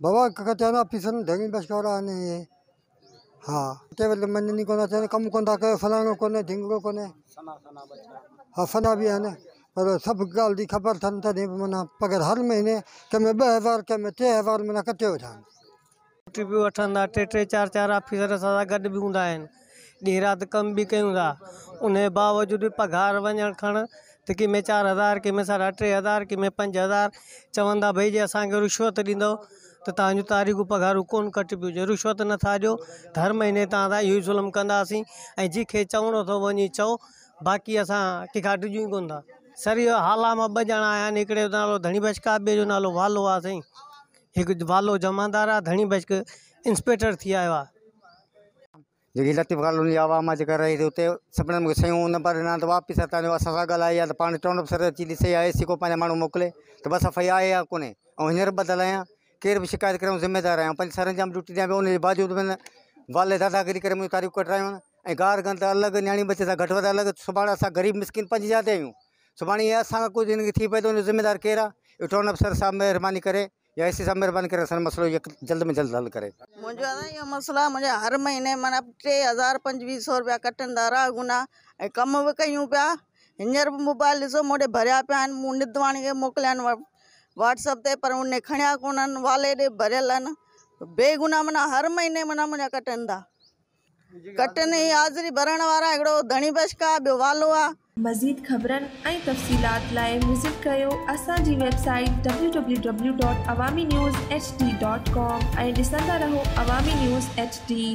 बाबा कचा ऑफिसर धणी बशकारा आहिनि इहे हा कंहिं वक़्तु मञनि ई कोन था चवनि कमु कोन था कयो फलाणो कोन्हे ढिंगड़ो कोन्हे हा फना बि आहिनि पर सभु ॻाल्हि जी ख़बर अथनि तॾहिं बि माना पघार हर महीने कंहिंमें ॿ हज़ार कंहिंमें टे हज़ार माना कटे आहिनि छुट्टी बि वठंदा टे टे, चारि चारि ऑफिसर सां गॾु बि हूंदा आहिनि ॾींहुं राति कमु बि कयूं था उन जे बावजूदि पघार वञणु त कंहिंमें चारि हज़ार कंहिंमें साढा टे हज़ार कंहिंमें पंज हज़ार, चवंदा भई जे असांखे रिश्वत ॾींदव त तव्हांजूं तारीख़ूं पघारूं कोन कटिबियूं जे रिश्वत नथा ॾियो त हर महीने तव्हां सां इहो ई ज़ुल्म कंदासीं ऐं जंहिंखे चवणो अथव बाक़ी असां कंहिंखां कोन था। सर, इहो हाला माँ ॿ ॼणा आया आहिनि नालो धणी बचका ॿिए जो नालो वालो आहे साईं। हिकु वालो जमादार आहे धणी बचक इंस्पेक्टर थी आयो आहे जेकी लतीफ़ कॉलोनी आवाम आहे जेका रही हुते सभिनीनि मूंखे शयूं नंबर ॾिना, त वापसि तव्हांजो, असां सां ॻाल्हाई आहे, त पाण अफ़सर अची ॾिसे आहे, एसी को पंहिंजा माण्हू मोकिले, त बसि सफ़ाई आहे या कोन्हे? ऐं हींअर ॿधल आहियाँ। केर बि शिकायत करे ज़िम्मेदार आहियाँ पंज सरंजाम ड्यूटी ॾियाँ पियो बावजूदि में वाले दादागिरी करे मुंहिंजूं तारीख़ूं कटरायूं आहिनि ऐं गार गंद अलॻि न्याणी बचे सां घटि वधि अलॻि सुभाणे असां ग़रीब मिसकिन पंज जाते आहियूं सुभाणे इहा असांखां कुझु हिनखे थी पए त उनजो ज़िम्मेदार केरु आहे अफ़सर साहिबु महिरबानी करे, या एसी साहिबु महिरबानी करे असांजो मसइलो इहो जल्द में जल्द हल करे। मुंहिंजो आहे इहो मसइलो हर महीने माना टे हज़ार पंजवीह सौ रुपया कटनि था रहा गुना कम बि कयूं पिया। हींअर बि मोबाइल ॾिसो मोॾे भरिया पिया आहिनि मूं मोकिलिया आहिनि व्हाट्सअप ते पर उन खणिया कोन आहिनि वाले भरियल आहिनि बेगुना माना हर महीने माना मुंहिंजा कटनि था कटनि जी हाज़िरी भरण वारा हिकिड़ो धणी बशका ॿियो वालो आहे मज़ीद ख़बरनि ऐं तफ़सीलात लाइ विज़िट कयो असांजी वेबसाइट www.awami news hd.com ऐं ॾिसंदा रहो अवामी न्यूज़ एच डी।